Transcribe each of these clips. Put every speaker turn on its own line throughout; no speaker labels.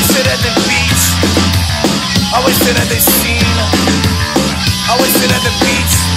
wasted at the beach. I wasted at the scene. I wasted at the beach.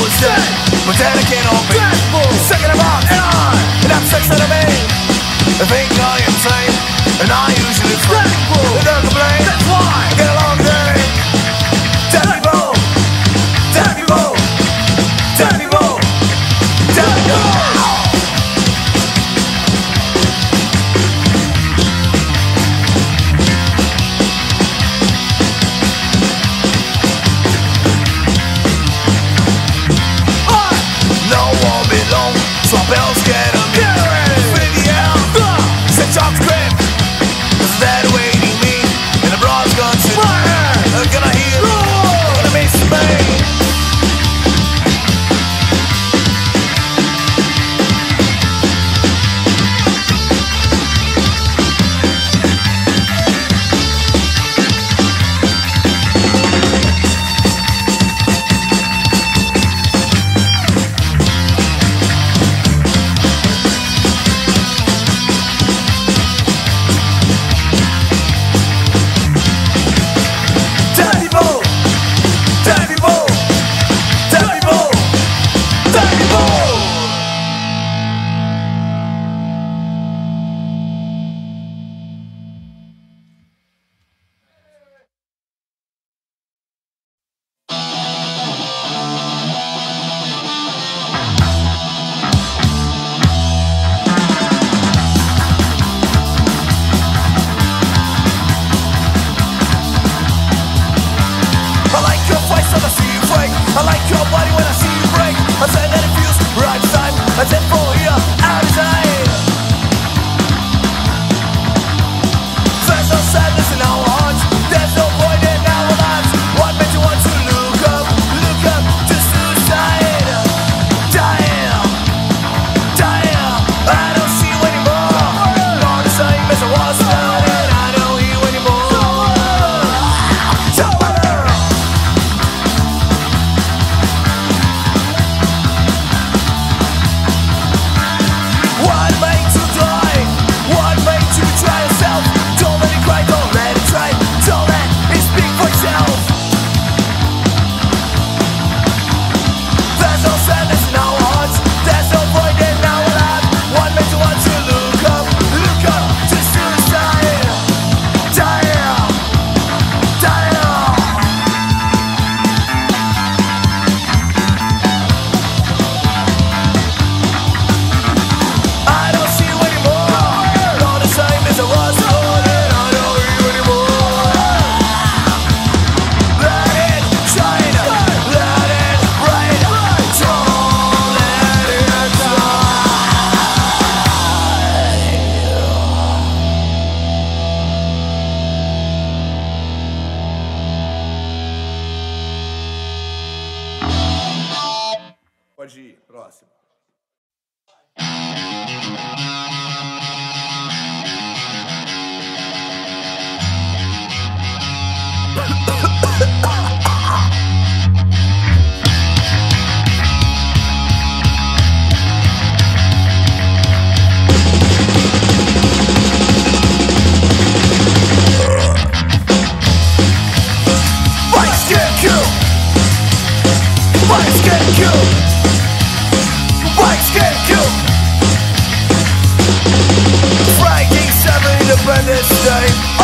was dead. But then again I'll be Second about and on And I'm sex out of me. I think I am sane And I usually flame They don't complain. That's why.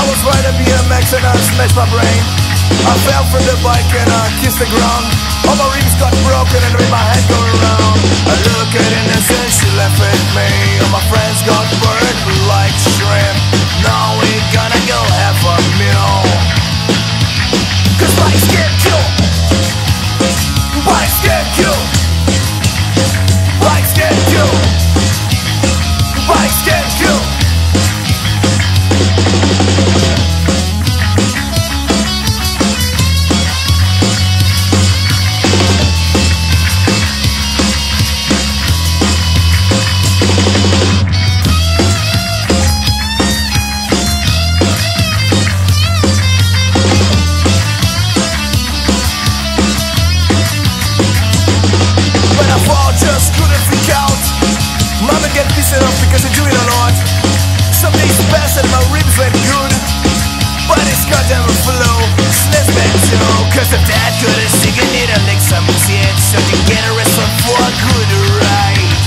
I was riding BMX and I smashed my brain. I fell from the bike and I kissed the ground. All my ribs got broken and made my head go. I look at Innocent, she left at me. All my friends got burned like shrimp. something for a good ride.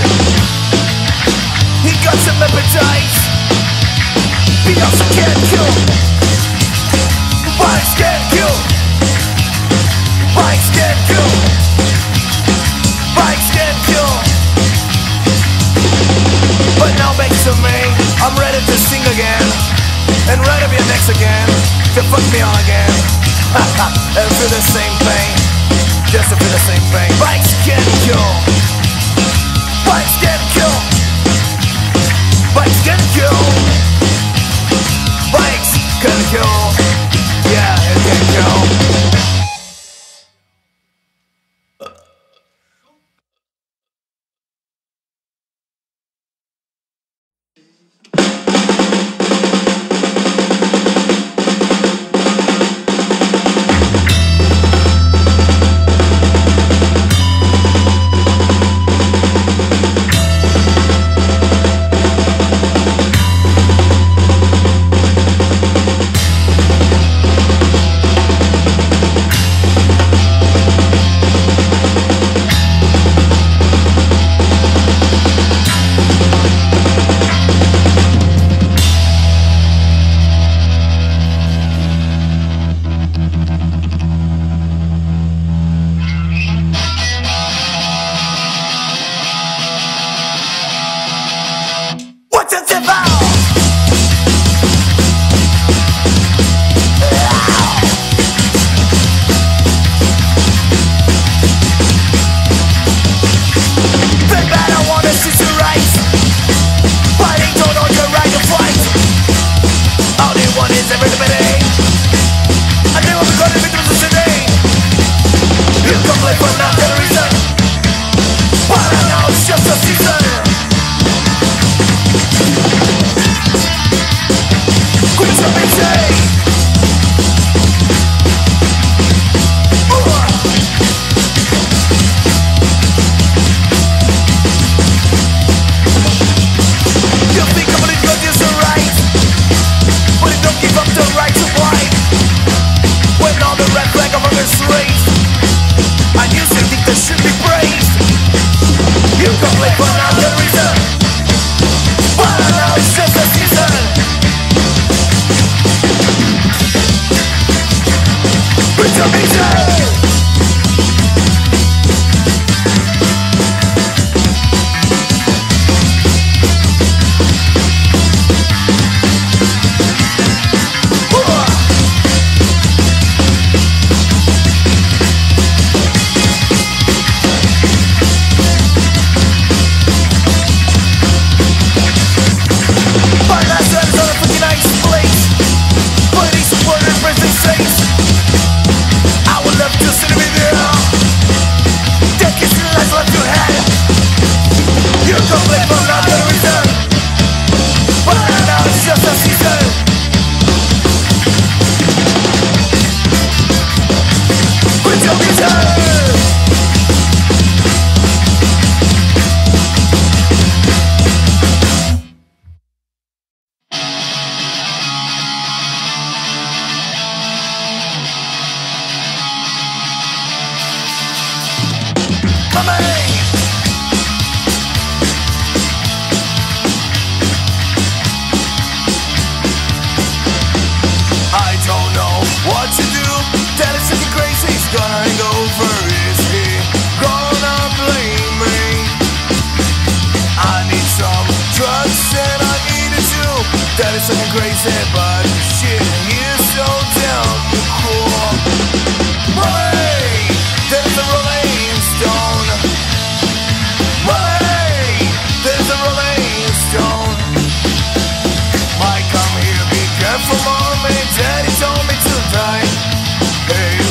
He got some appetite. solid, but I'm me, daddy told me to die. Hey.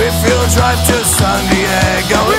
If you drive to San Diego,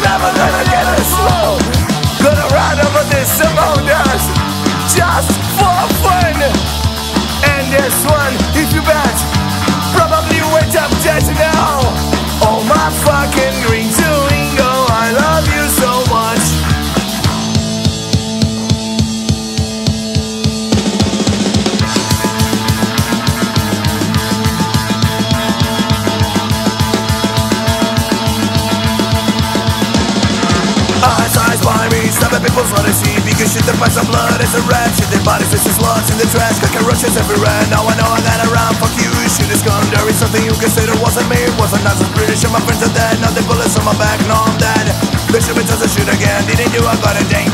Body says lost in the trash, cooking rushes everywhere. Now I know I gotta run, fuck you, shit is gone There is something you can say that wasn't me Wasn't us, it's British and my friends are dead. Now the bullets on my back, no I'm dead. Bishop, it doesn't shoot again. Didn't do, I got a dang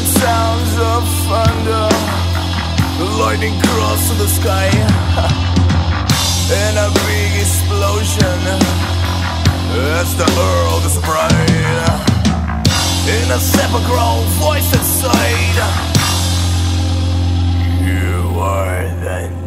distant sounds of thunder. The lightning crossed the sky. In a big explosion. As the world is bright. In a sepulchral voice inside. You are the